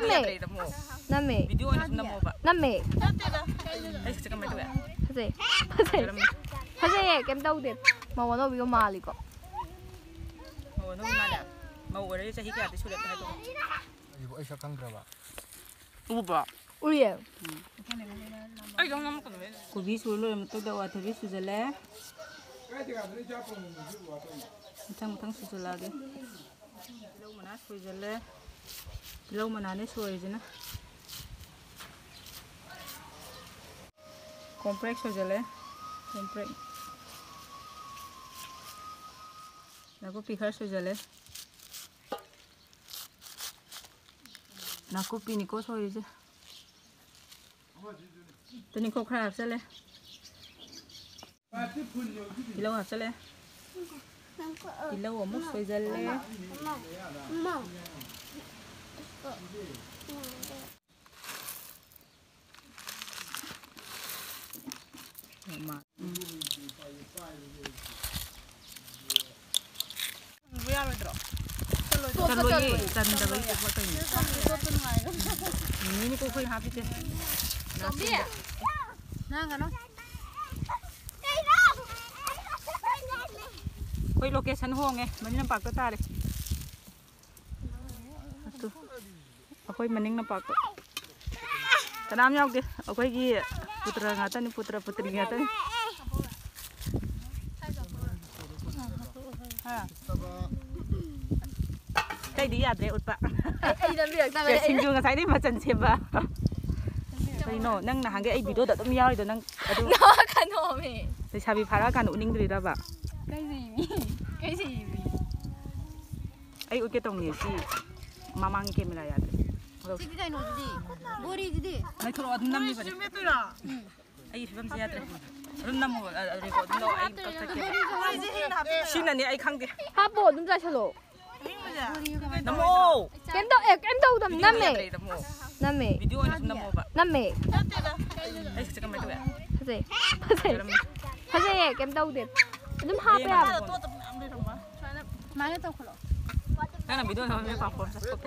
Name. Name. Video ni semua mau pak. Name. Hei, sekarang macam apa? Hei, hei, hei, kem tahu deh. Mau warna video mali kok. Mau warna mali. Mau warna itu saya kira tu sudah tahu. Ibu Aisyah kang berapa? Uba. Oh, Uye. Ai dong nama kau tu. Kau bisu lu, betul dah wah tapi sudah lah. Eh. Macam macam sudah lagi. Lau mana sudah eh. lah. ꯇꯤꯜꯍꯧ ꯃꯅꯥꯅꯦ ꯁꯣꯏꯔꯤꯁꯤꯅ ꯀꯣꯝꯄ꯭ꯔꯦꯛ ꯁꯣꯏꯖꯜꯂꯦ ꯀꯣꯝꯄ꯭ꯔꯦꯛ ꯅꯥꯀꯨꯞꯄꯤ ꯈꯔ ꯁꯣꯏꯖꯜꯂꯦ ꯅꯥꯀꯨꯞꯄꯤꯅꯤꯀꯣ ꯁꯣꯏꯔꯤꯁꯦ ꯇꯨꯅꯤꯡꯈꯣꯛ ꯈꯔ ꯍꯥꯞꯆꯜꯂꯦ ꯇꯤꯜꯍꯧ ꯍꯥꯞꯆꯜꯂꯦ ꯇꯤꯜꯍꯧ ꯑꯃꯨꯛ ꯁꯣꯏꯖꯜꯂꯦ kok. Emak. Lo otro. Ini habis deh. Nasi. Location. Akhoi maning na pak. Tanam yaw ke, akhoi gi putra ngata ni putra putri ngata ni. Ha. Tay đi yadre ut pa. ai đang việc ta Kaya sinju nga sai di macam siapa. Tapi no, nang nahangge ay video datum yaw itu nang aduh. nó khăn hồ mẹ Sa sabi para kan uning diri ba. cái gì mì cái gì mì Ay uke tong ni si mamang ke mila yadre. Сиди дай нозди. Бори диди. Ай кро однам не бери. Ай фибам зя тре. Руннам мо реко но ай таке. Шина не ай ханге. Па бо дум за шало. Намо. Кем до э кем до дам наме. Name. Video ni sudah mau pak. Name. Eh sekarang macam apa? Pasai. Pasai. Pasai. Kem tahu deh. Belum hap ya. Mana tahu kalau? Nana video sama siapa? Siapa?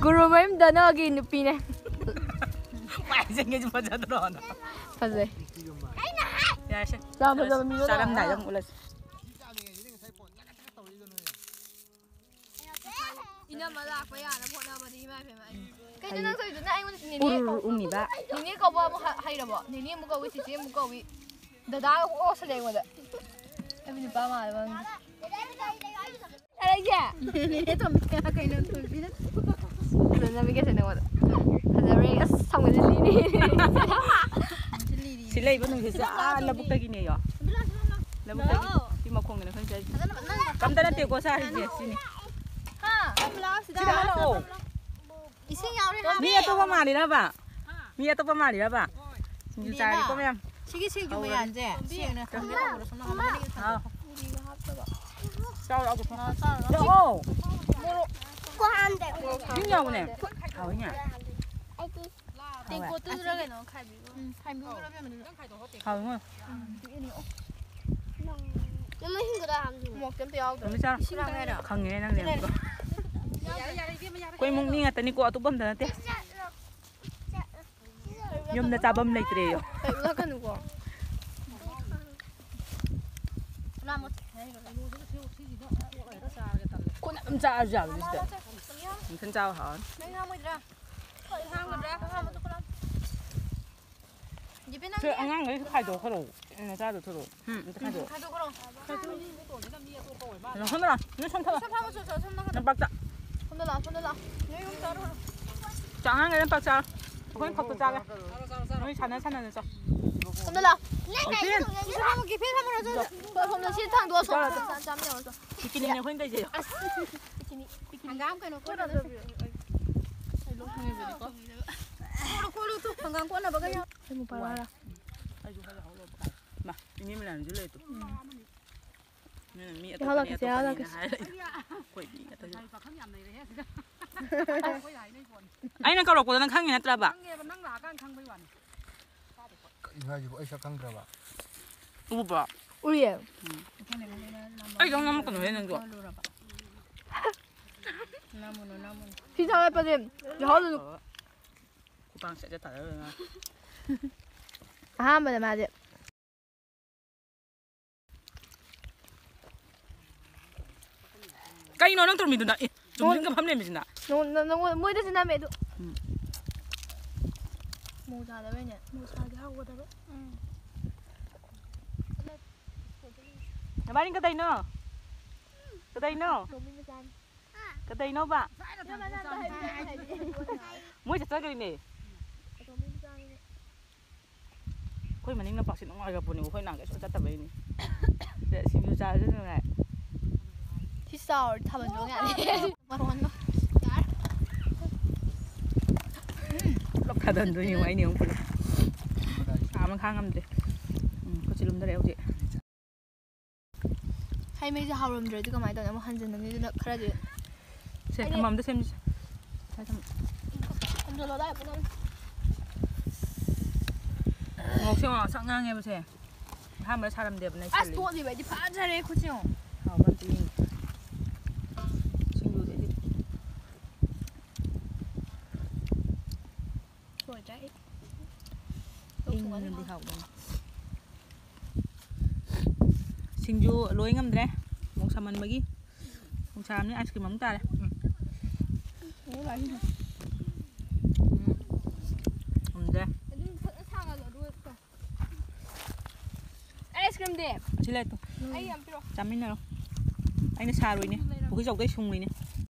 guru mấy đứa nó ghi nụ pi này phải xem cái gì mà chả đó nó phải à? gì dạ, sao bây giờ mình sao làm này đâu một lần uru umi ba nini kau bawa mau hari apa nini mau kau wih cici mau kau wih dadah aku oh sedang ada tapi ni bawa mana ꯂꯩꯒꯦ ꯅꯦꯅꯦ ꯇꯣꯝꯕꯤꯒ ꯀꯩꯅꯣ ꯇꯣꯝꯕꯤꯅ ꯂꯣꯏꯅꯕꯤꯒꯁꯦ ꯅꯉꯣꯟꯗ ꯐꯖꯔꯦ ꯑꯁ ꯁꯪꯕꯁꯦ ꯂꯤꯔꯤ ꯁꯤ ꯂꯩꯕ ꯅꯨꯡꯁꯤꯠꯁꯦ ꯑꯥ ꯂꯧꯕꯨꯛꯇꯒꯤꯅꯦ ꯌꯣ ꯂꯧꯕꯨꯛꯇꯒꯤ ꯁꯤ ꯃꯈꯣꯡꯗꯅ ꯑꯩꯈꯣꯏꯅ ꯆꯠꯂꯤꯁꯦ ꯀꯝꯇ ꯅꯠꯇꯦꯀꯣ ꯁꯥꯔꯤꯁꯦ ꯁꯤꯅꯤ ꯁꯤꯗ ꯍꯜꯂꯛꯑꯣ ꯏꯁꯤꯡ ꯌꯥꯎꯔꯦ ꯃꯤ ꯑꯇꯣꯞꯄ ꯃꯥꯜꯂꯤꯔꯕ ꯃꯤ ꯑꯇꯣꯞꯄ ꯃꯥꯜꯂꯤꯔꯕ ꯁꯤꯡꯖꯨ ꯆꯥꯔꯤꯀꯣ ꯃꯌꯥꯝ ꯁꯤꯒꯤ ꯁꯤꯡꯖꯨ ꯃꯌꯥꯝꯁꯦ ꯁꯦꯡꯅ ꯊꯝꯒꯦ ꯇꯧꯕꯗ ꯁꯣꯝ ꯅꯥꯀꯟꯗ sao đó của nó sao đó có ăn để những nhau này hảo nhỉ? Tên cô tư ra cái nó khai bị ừ, khai bị ra bên mình đúng không? Nhưng mà hình cái làm một cái tiêu. Rồi sao? Không nghe năng liền quay mông đi ngay tại cô tụ bấm thế nhưng mà ta bấm lấy tiền rồi làm một كون متاع جاب جدا يمكن تاع هون 저 안양 왜 이렇게 가도 걸어? 응, 자도 들어. 응, 가도. 가도 걸어. 나 손들아, 너 손타봐. 손타봐, 저 손나. 나 박자. 손들아, 손들아. 너 이거 따로. 장안 그냥 박자. 그건 컵도 작아. 너희 자네 사는 데서. 怎么了？那个，你说他们给骗他们了，这是。我我们先唱多少？咱咱们有说。你给你结婚再结。啊，给你。俺刚跟了过了。Kamu parah lah. Ayo kalau kalau pakai. Mah, ini mana dulu itu. Ini ada ke saya ada ke. Koi ni kata. Ai nak kalau kau nak kangin nak teraba inga jibo ai sakang graba ubu ba uye ai dong nam kono henen go namun namun si sao pa dem le holu ku bang sẽ ta rồi na ha mà mà đấy cái nó đang trộn mì đồ nãy chúng mình cầm lên mì gì nãy nó nó nó mua đất gì nãy mẹ 모자다 왜냐 모자다 하고 다가 nhà ba đi cái tay nữa cái tay nữa 너무 비싼 cái tay nữa bạn 야만 한다 해야지 mới chặt cái này 너무 비싼 khôi mà nín nó bọc xịn ngoài gặp 가던 눈이 많이 영 불러 아무 강함데 그치 룸들에 오지. 할매지 하룸들 지금 많이 다녀 한지. 눈이 눈 그래도 제 맘대 셈지 잠시만 옥시원 상냥해보세요. 한번 사람 대분에 아스토디 왜지 반찬에 코치용 xin ngan di hau dong singju loi ngam dre mong saman cái? Mong sam ni ice cream mong ta deh ừ. lagi dre ice cream deh sila itu ayam piro jamin nalo ayam sarui nih bukan jauh dari sungai nih